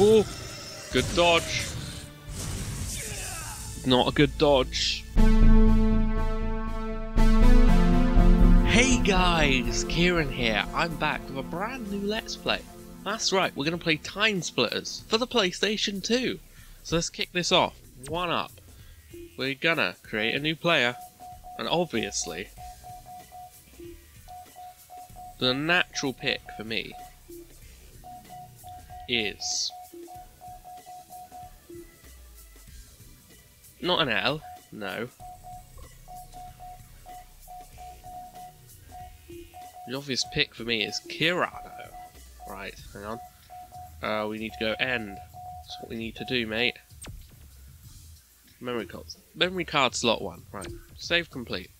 Oh, good dodge. Not a good dodge. Hey guys, Kieran here. I'm back with a brand new Let's Play. That's right, we're going to play TimeSplitters for the PlayStation 2. So let's kick this off. One up. We're gonna create a new player. And obviously, the natural pick for me is not an L, no. The obvious pick for me is Kirano. Right, hang on. Uh, we need to go end. That's what we need to do, mate. Memory card. Memory card slot one. Right. Save complete.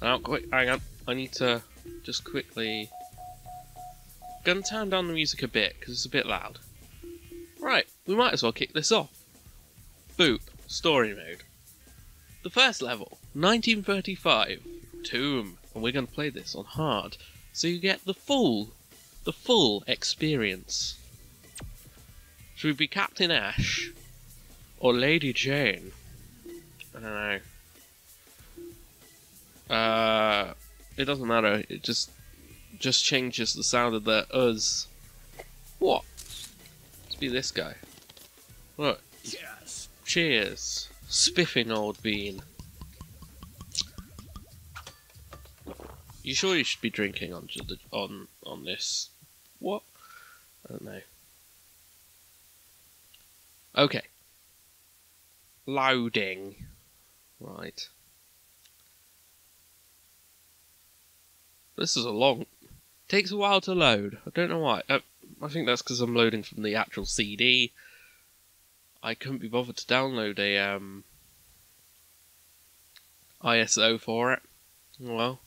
Now, quick, hang on. I need to just quickly. Gonna turn down the music a bit because it's a bit loud. Right, we might as well kick this off. Boop. Story mode. The first level, 1935, Tomb, and we're gonna play this on hard, so you get the full, the full experience. Should we be Captain Ash or Lady Jane? I don't know. Uh, it doesn't matter. It just just changes the sound of the us. What? Let's be this guy. Look. Yes. Cheers. Spiffing old bean. You sure you should be drinking on the on on this? What? I don't know. Okay. Loading. Right. This is a long. Takes a while to load. I don't know why. Uh, I think that's because I'm loading from the actual CD. I couldn't be bothered to download a um, ISO for it. Well.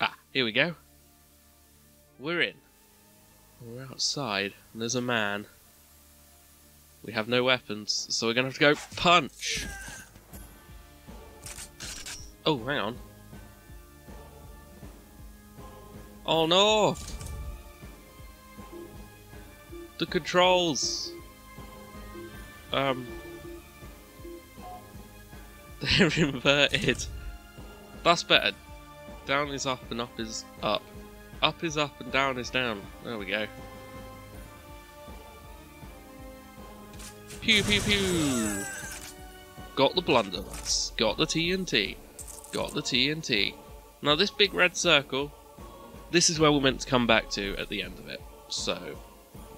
Ah, here we go. We're in. We're outside, and there's a man. We have no weapons, so we're gonna have to go punch. Oh, hang on. Oh no! The controls! Um. They're inverted. That's better. Down is up and up is up. Up is up and down is down. There we go. Pew pew pew! Got the blunderbuss. Got the TNT. Got the TNT. Now this big red circle, this is where we're meant to come back to at the end of it. So,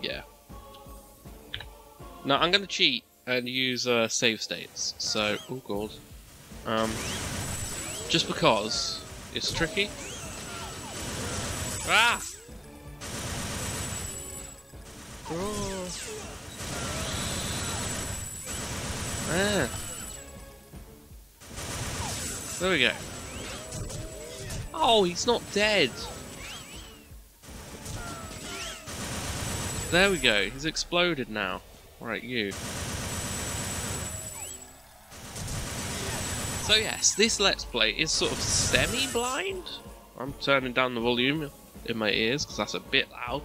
yeah. Now I'm going to cheat and use uh, save states. So, oh god. Um, just because it's tricky. Ah! Oh. Ah. There we go. Oh, he's not dead. There we go. He's exploded now. Right, you. So yes, this Let's Play is sort of semi-blind. I'm turning down the volume in my ears because that's a bit loud.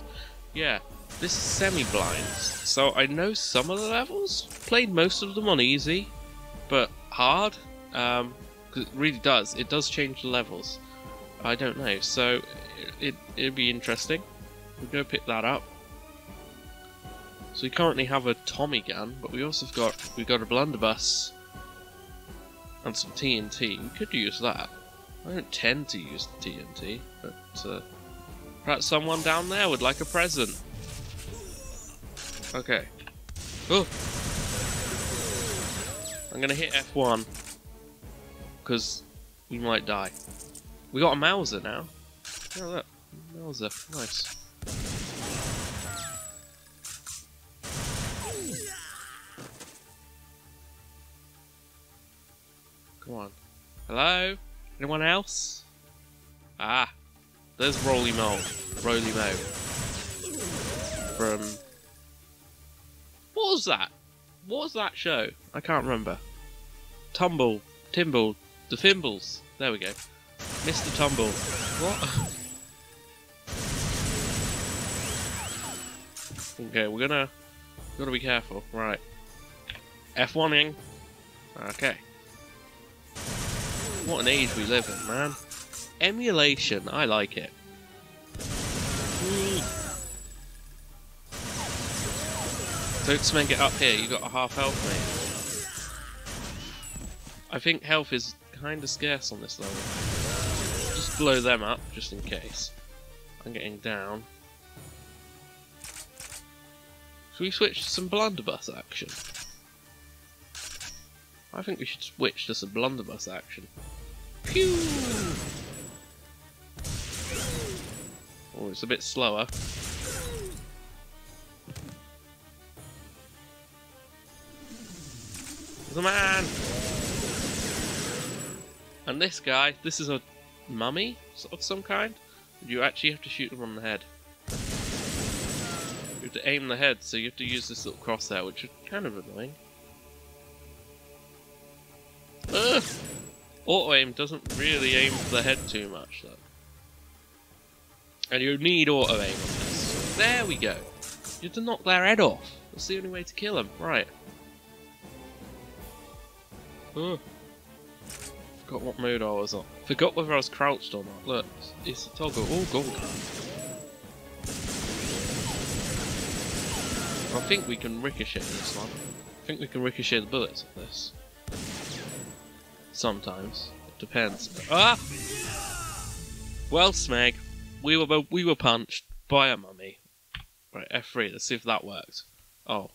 Yeah, this is semi-blind. So I know some of the levels. Played most of them on easy, but hard. Um, it really does. It does change the levels. I don't know. So it, it would be interesting. We'll go pick that up. So we currently have a Tommy gun, but we also have got we've got a blunderbuss and some TNT. We could use that. I don't tend to use the TNT, but uh, perhaps someone down there would like a present. Okay. Oh! I'm gonna hit F1 because we might die. We got a Mauser now. Look, Mauser, nice. Come on. Hello? Anyone else? Ah, there's Roly Mo. Roly Mo. From. What was that? What was that show? I can't remember. Tumble, Timble, the Fimbles. There we go. Mr. Tumble. What? okay, we're gonna gotta be careful. Right. F1ing. Okay. What an age we live in, man. Emulation, I like it. Don't smack it up here, you got a half health, mate. I think health is kinda scarce on this level. Just blow them up, just in case. I'm getting down. Should we switch to some blunderbuss action? I think we should switch to some blunderbuss action. Pew! Oh, it's a bit slower. The man! And this guy, this is a mummy of some kind. You actually have to shoot them on the head. You have to aim the head, so you have to use this little crosshair, which is kind of annoying. Auto aim doesn't really aim for the head too much, though. And you need auto aim on this. There we go. You have to knock their head off. That's the only way to kill them. Right. Ugh. Forgot what mode I was on. Forgot whether I was crouched or not. Look, it's a toggle. Oh, gold. I think we can ricochet this one. I think we can ricochet the bullets of this. Sometimes. It depends. Ah! Well, Smeg, we were we were punched by a mummy. Right, F3, let's see if that works. Oh.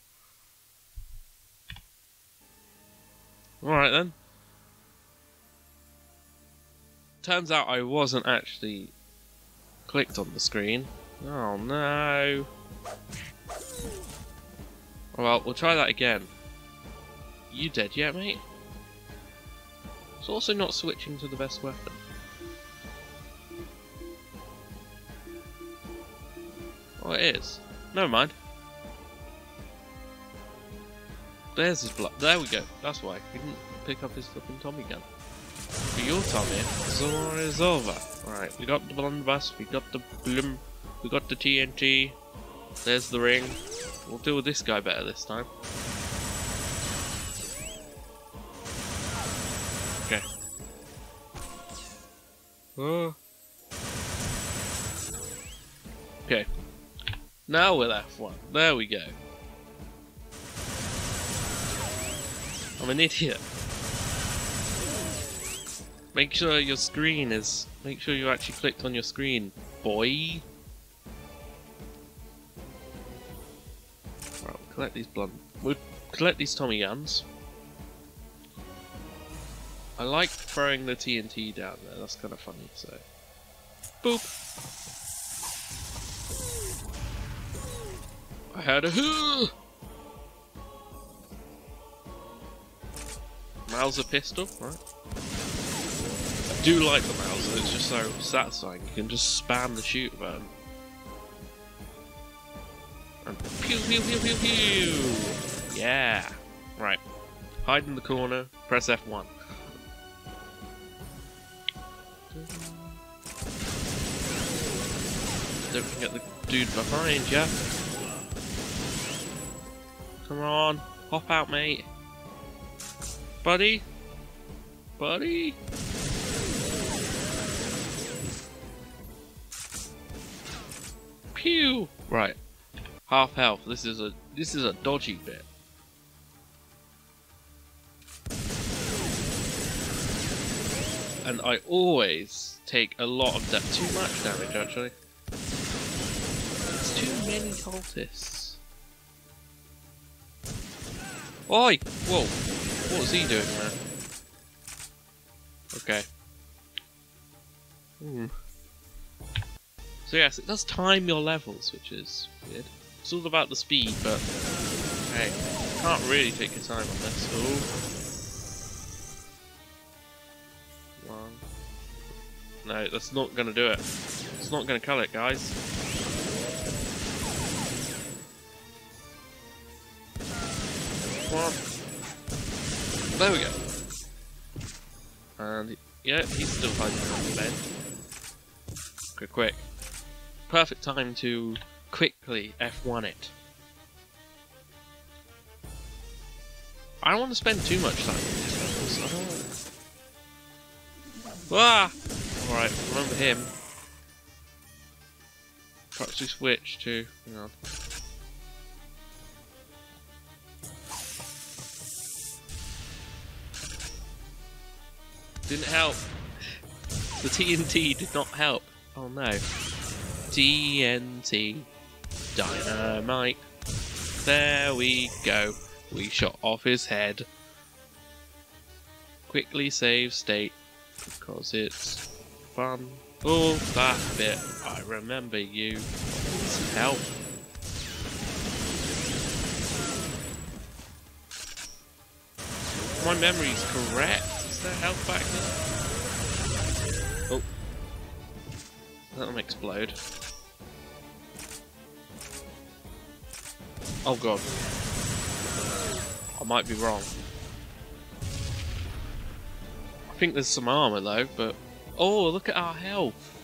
Alright then. Turns out I wasn't actually clicked on the screen. Oh no. Well, we'll try that again. You dead yet, mate? It's also not switching to the best weapon. Oh, it is. Never mind. There's his blood. There we go. That's why. He didn't pick up his flipping Tommy gun. For your Tommy, Zor is over. Alright, we got the blunderbuss, we got the bloom, we got the TNT. There's the ring. We'll deal with this guy better this time. Oh. Okay. Now we're F1. There we go. I'm an idiot. Make sure your screen is... Make sure you actually clicked on your screen, boy. Right, we'll collect these blunt... We'll collect these Tommy guns. I like throwing the TNT down there, that's kind of funny, so... Boop! I had a hoo! Mauser pistol, right? I do like the Mauser, it's just so satisfying. You can just spam the shoot button. And pew pew pew pew pew! Yeah! Right. Hide in the corner, press F1. Don't forget the dude behind you. Come on, hop out, mate. Buddy? Buddy? Pew! Right. Half health. This is a this is a dodgy bit. And I always take a lot of that too much damage actually. Many cultists. Oi! Whoa! What was he doing there? Okay. Hmm. So yes, it does time your levels, which is weird. It's all about the speed, but hey, can't really take your time on this. Ooh. One. No, that's not gonna do it. It's not gonna cut it, guys. There we go. And Yeah, he's still hiding on the bed. Quick, quick. Perfect time to quickly F1 it. I don't want to spend too much time on these levels. Ah! Alright, remember him. Perhaps we switch to... Hang on. Didn't help. The TNT did not help. Oh no. TNT. Dynamite. There we go. We shot off his head. Quickly save state. Because it's fun. Oh, that bit. I remember you. Help. My memory's correct. There health back there? Oh. That'll explode. Oh god. I might be wrong. I think there's some armor though, but... Oh, look at our health!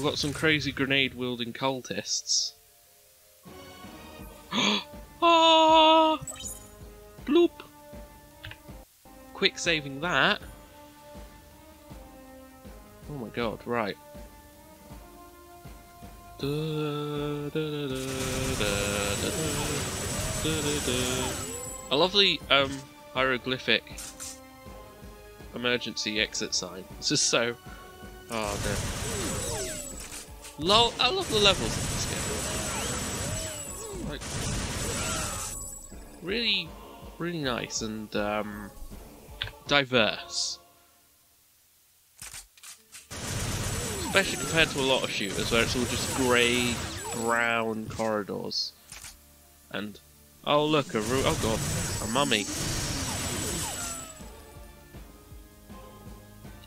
We've got some crazy grenade wielding cultists. ah! Bloop! Quick saving that. Oh my god, right. A lovely um, hieroglyphic emergency exit sign. It's just so. Oh no. Lol, I love the levels in this game. Like, really, really nice and um, diverse. Especially compared to a lot of shooters where it's all just grey, brown corridors. And, oh look, a oh god, a mummy.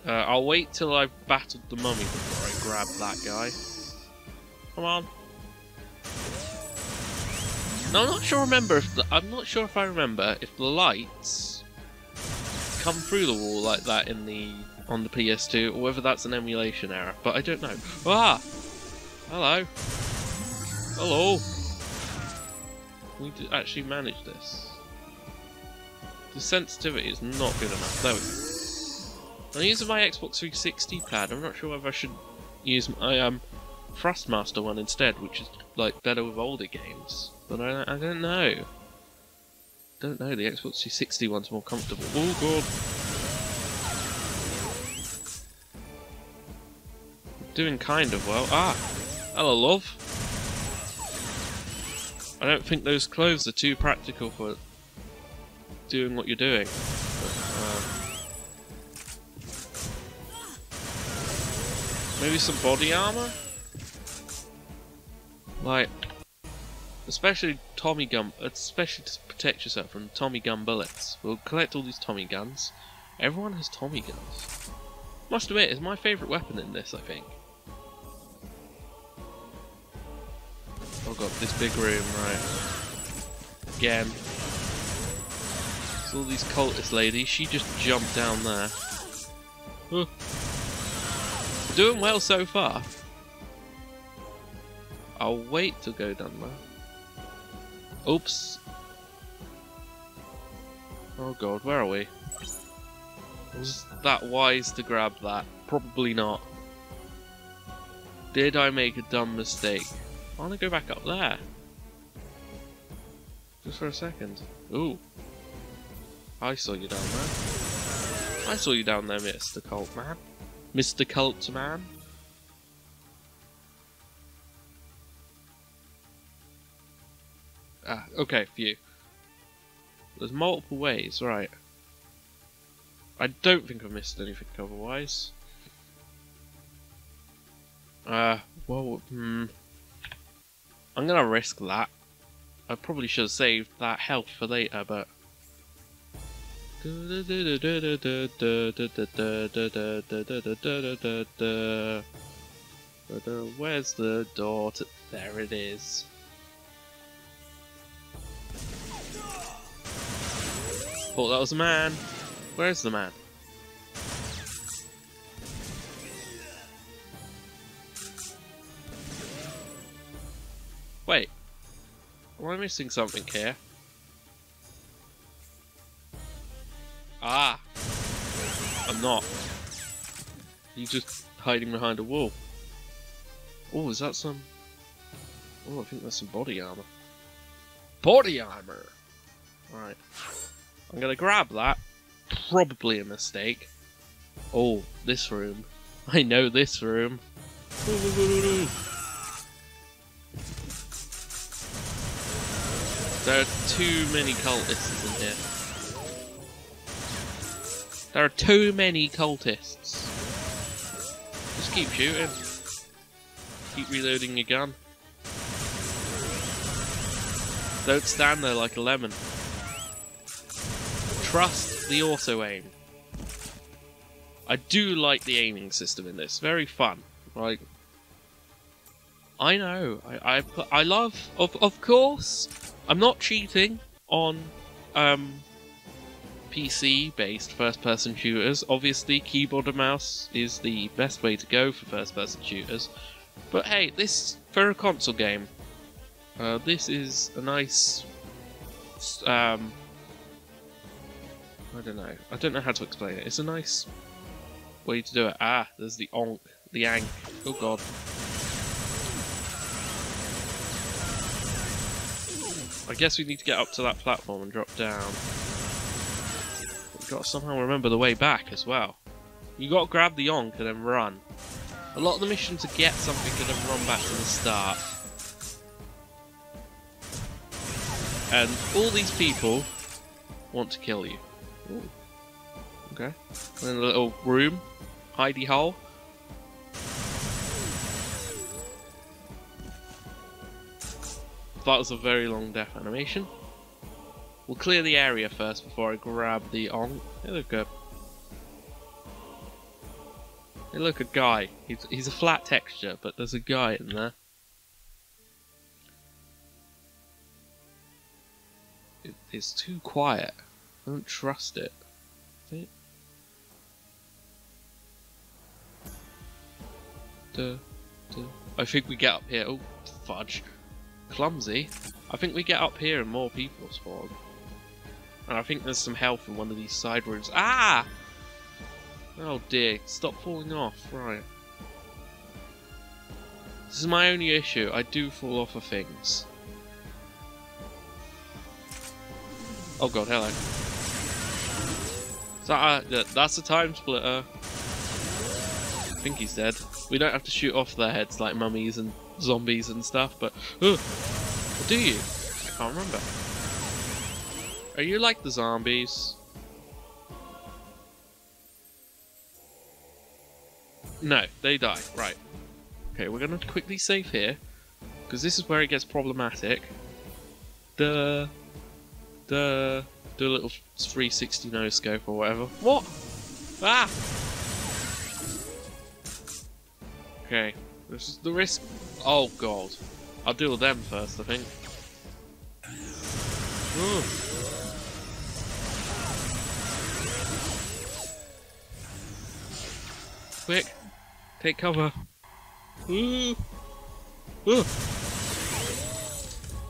Uh, I'll wait till I've battled the mummy before I grab that guy. Come on. No, I'm not sure. Remember, if the, I'm not sure if I remember if the lights come through the wall like that in the on the PS2, or whether that's an emulation error. But I don't know. Ah, hello, hello. We actually manage this. The sensitivity is not good enough. There we go. I'm using my Xbox 360 pad. I'm not sure whether I should use my um, Thrustmaster one instead, which is like better with older games. But I, I don't know. Don't know. The Xbox 360 one's more comfortable. Oh god. Doing kind of well. Ah, hello, love. I don't think those clothes are too practical for doing what you're doing. But, um, maybe some body armor? Like, especially Tommy gun, especially to protect yourself from Tommy gun bullets. We'll collect all these Tommy guns. Everyone has Tommy guns. Must admit, it's my favourite weapon in this, I think. Oh god, this big room, right. Again. It's all these cultist ladies, she just jumped down there. Doing well so far. I'll wait to go down there. Oops. Oh god, where are we? Was that wise to grab that? Probably not. Did I make a dumb mistake? I want to go back up there. Just for a second. Ooh. I saw you down there. I saw you down there, Mr. Cult Man. Mr. Cult Man. Ah, okay, few. There's multiple ways, right. I don't think I've missed anything otherwise. Uh, well, hmm. I'm gonna risk that. I probably should have saved that health for later, but... Where's the door? To... There it is. Thought that was a man. Where's the man? Wait. Am I missing something here? Ah! I'm not. He's just hiding behind a wall. Oh, is that some... Oh, I think that's some body armor. Body armor! Right. I'm gonna grab that. Probably a mistake. Oh, this room. I know this room. There are too many cultists in here. There are too many cultists. Just keep shooting. Keep reloading your gun. Don't stand there like a lemon. Trust the auto aim. I do like the aiming system in this. Very fun. Like, I know. I I, I love. Of of course, I'm not cheating on um PC-based first-person shooters. Obviously, keyboard and mouse is the best way to go for first-person shooters. But hey, this for a console game, uh, this is a nice. Um, I don't know. I don't know how to explain it. It's a nice way to do it. Ah, there's the onk, the ankh. Oh god. I guess we need to get up to that platform and drop down. We've got to somehow remember the way back as well. You got to grab the onk and then run. A lot of the missions to get something and then run back to the start. And all these people want to kill you. Ooh. Okay. In a little room, hidey hole. That was a very long death animation. We'll clear the area first before I grab the on. Hey, look up. Hey, look, a guy. He's, he's a flat texture, but there's a guy in there. It, it's too quiet. I don't trust it. it? Duh, duh. I think we get up here. Oh, fudge clumsy. I think we get up here and more people spawn. And I think there's some health in one of these side rooms. Ah! Oh dear, stop falling off. Right. This is my only issue. I do fall off of things. Oh god, hello. Uh, that's a time splitter. I think he's dead. We don't have to shoot off their heads like mummies and zombies and stuff, but... Uh, do you? I can't remember. Are you like the zombies? No, they die. Right. Okay, we're gonna quickly save here. Because this is where it gets problematic. The... The... Do a little 360 no scope or whatever. What? Ah! Okay. This is the risk. Oh god. I'll deal with them first, I think. Ooh. Quick! Take cover! Ooh. Ooh.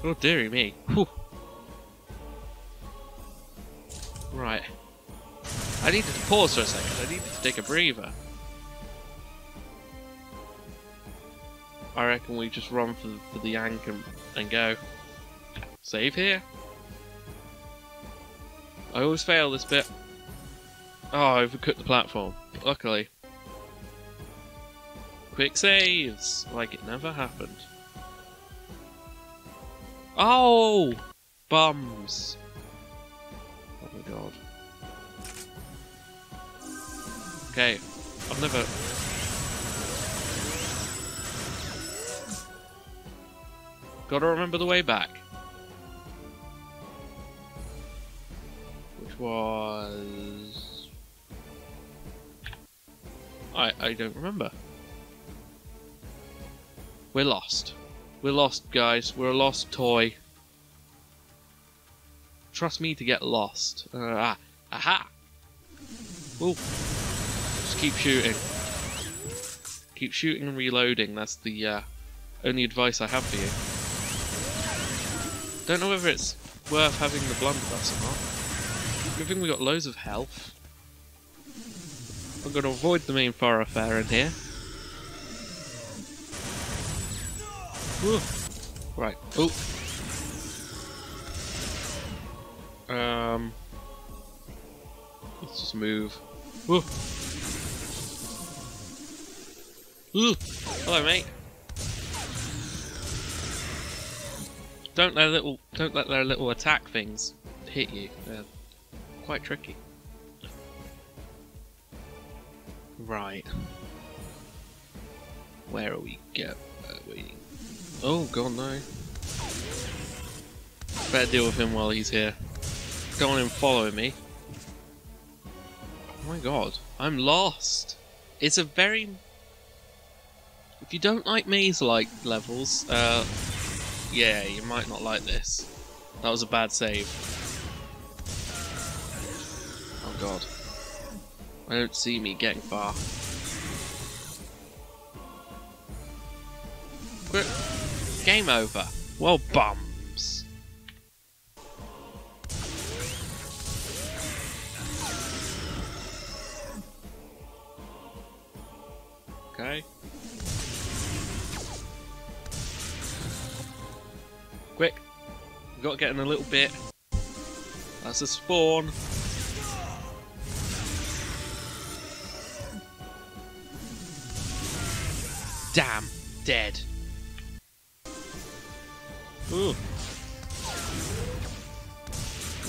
Oh dearie me. Whew. Right. I needed to pause for a second. I needed to take a breather. I reckon we just run for, for the yank and, and go. Save here. I always fail this bit. Oh, I overcooked the platform. Luckily. Quick saves! Like it never happened. Oh! Bums! God. Okay. I've never Gotta remember the way back. Which was... I, I don't remember. We're lost. We're lost, guys. We're a lost toy. Trust me to get lost. Uh, ah, aha! Ooh. Just keep shooting. Keep shooting and reloading. That's the uh, only advice I have for you. Don't know whether it's worth having the blunderbuss or not. Good thing we got loads of health. I'm going to avoid the main thoroughfare in here. Ooh. Right. Oh. Um. Let's just move. Ooh. Ooh. Hello, mate. Don't let little don't let their little attack things hit you. They're quite tricky. Right. Where are we go? Uh. Oh god no. Better deal with him while he's here. Go on and follow me. Oh my god, I'm lost. It's a very if you don't like maze-like levels, uh, yeah, you might not like this. That was a bad save. Oh god. I don't see me getting far. Quick. Game over. Well, bums. We've got to get in a little bit. That's a spawn. Damn. Dead. Ooh.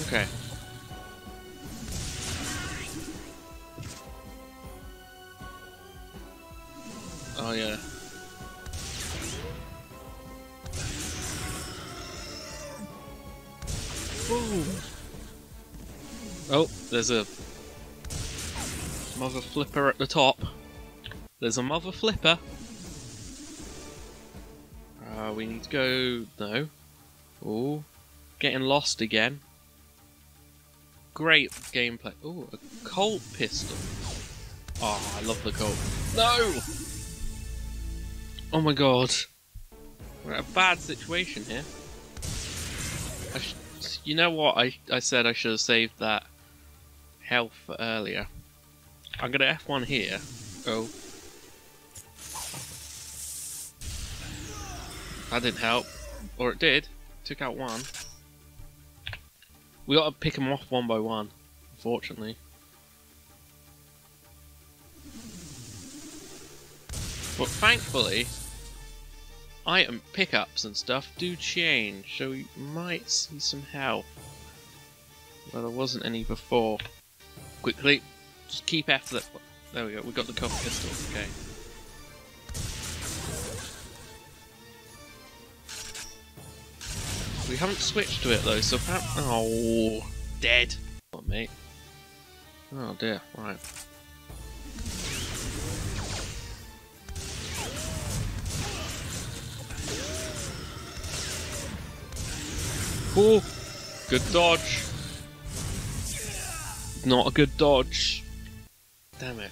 Okay. There's a mother flipper at the top. There's a mother flipper. Uh, we need to go... no. Oh, getting lost again. Great gameplay. Oh, a Colt pistol. Oh, I love the Colt. No! Oh my god. We're in a bad situation here. you know what? I, I said I should have saved that health for earlier. I'm going to F1 here. Oh. That didn't help. Or it did. Took out one. We gotta pick them off one by one, unfortunately. But thankfully, item pickups and stuff do change, so we might see some health. Well, there wasn't any before. Quickly, just keep after that. There we go, we got the Colt pistol, okay. We haven't switched to it though, so perhaps. Oh, dead. Oh, mate. Oh dear, right. Oh, good dodge. Not a good dodge. Damn it.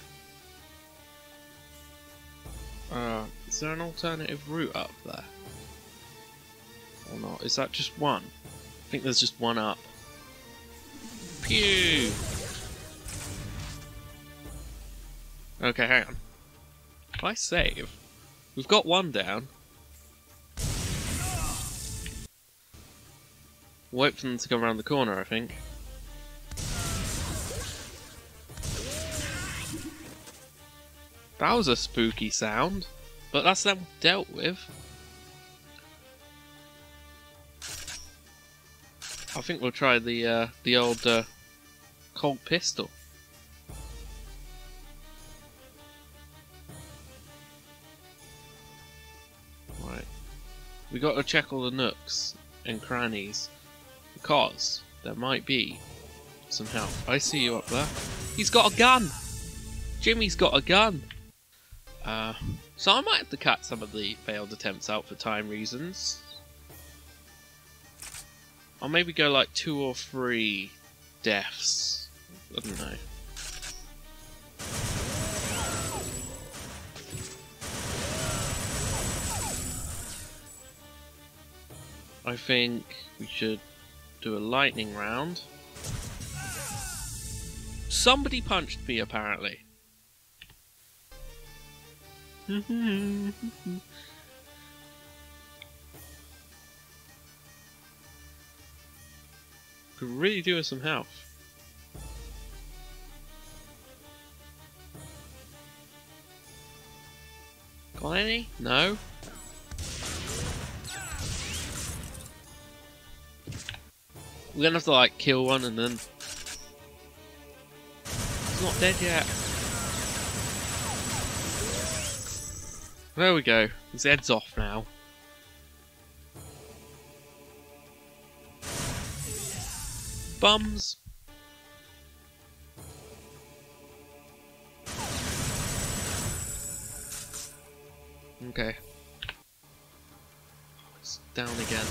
Uh, is there an alternative route up there? or not? Is that just one? I think there's just one up. Pew! Okay, hang on. If I save, we've got one down. Wait for them to come around the corner, I think. That was a spooky sound, but that's them dealt with. I think we'll try the uh, the old uh, Colt pistol. Right, we got to check all the nooks and crannies because there might be some help. I see you up there. He's got a gun. Jimmy's got a gun. Uh, So I might have to cut some of the failed attempts out for time reasons. I'll maybe go like two or three deaths. I don't know. I think we should do a lightning round. Somebody punched me apparently. Could really do with some health. Got any? No? We're gonna have to like kill one and then... It's not dead yet. There we go. His head's off now. Bums. Okay. It's down again.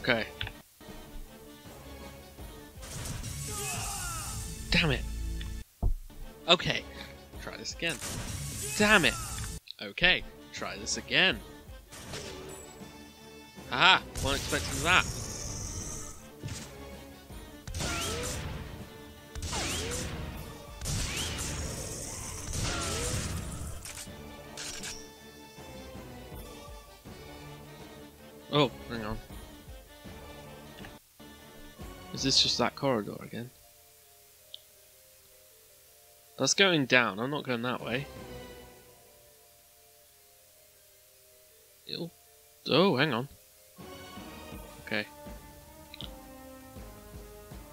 Okay. Damn it. Okay. Again. Damn it. Okay. Try this again. Aha! Wasn't expecting that. Oh, hang on. Is this just that corridor again? That's going down. I'm not going that way. It'll... Oh, hang on. Okay.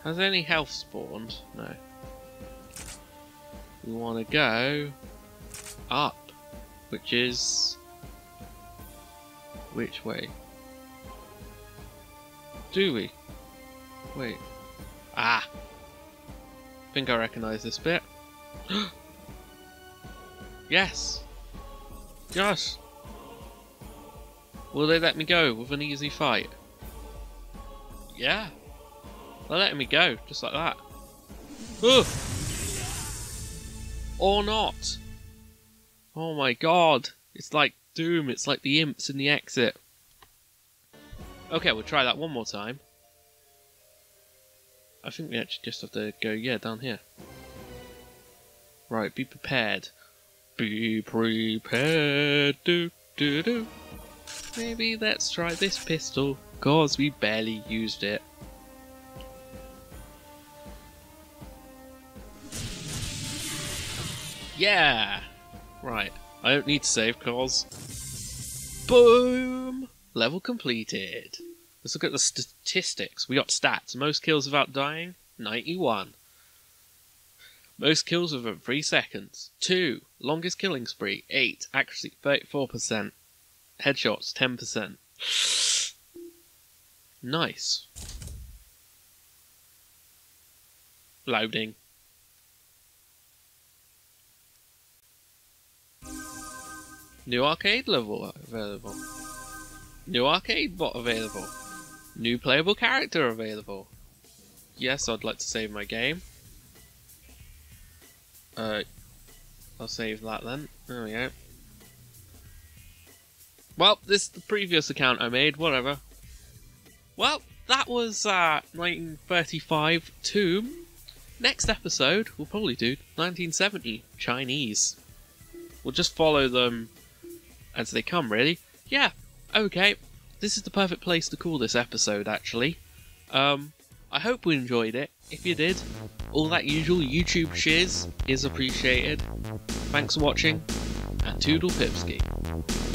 Has any health spawned? No. We want to go up, which is... Which way? Do we? Wait. Ah! I think I recognise this bit. yes! Yes! Will they let me go with an easy fight? Yeah. They're letting me go, just like that. Ugh. Or not. Oh my god. It's like Doom, it's like the imps in the exit. Okay, we'll try that one more time. I think we actually just have to go, yeah, down here. Right, be prepared. Be prepared, do do do. Maybe let's try this pistol, cause we barely used it. Yeah! Right, I don't need to save, cause... Boom! Level completed. Let's look at the statistics. We got stats. Most kills without dying, 91. Most kills within 3 seconds, 2. Longest killing spree, 8. Accuracy, 34%. Headshots, 10%. Nice. Loading. New arcade level available. New arcade bot available. New playable character available. Yes, I'd like to save my game. Uh, I'll save that then. There we go. Well, this is the previous account I made, whatever. Well, that was uh, 1935 Tomb. Next episode, we'll probably do 1970 Chinese. We'll just follow them as they come, really. Yeah, okay this is the perfect place to call this episode, actually. Um, I hope you enjoyed it. If you did, all that usual YouTube shiz is appreciated. Thanks for watching, and Toodle Pipski.